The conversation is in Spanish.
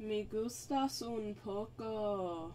Me gustas un poco.